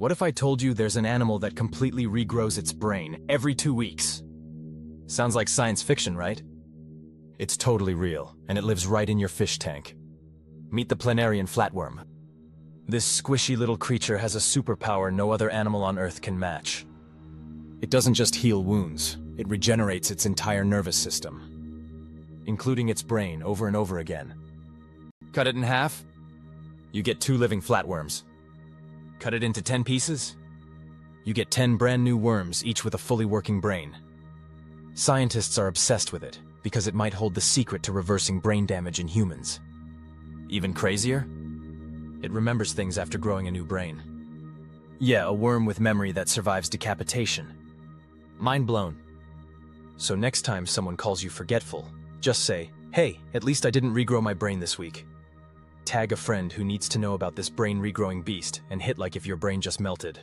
What if I told you there's an animal that completely regrows its brain every two weeks? Sounds like science fiction, right? It's totally real, and it lives right in your fish tank. Meet the planarian flatworm. This squishy little creature has a superpower no other animal on Earth can match. It doesn't just heal wounds, it regenerates its entire nervous system, including its brain over and over again. Cut it in half, you get two living flatworms. Cut it into 10 pieces, you get 10 brand new worms, each with a fully working brain. Scientists are obsessed with it because it might hold the secret to reversing brain damage in humans. Even crazier? It remembers things after growing a new brain. Yeah, a worm with memory that survives decapitation. Mind blown. So next time someone calls you forgetful, just say, hey, at least I didn't regrow my brain this week. Tag a friend who needs to know about this brain regrowing beast and hit like if your brain just melted.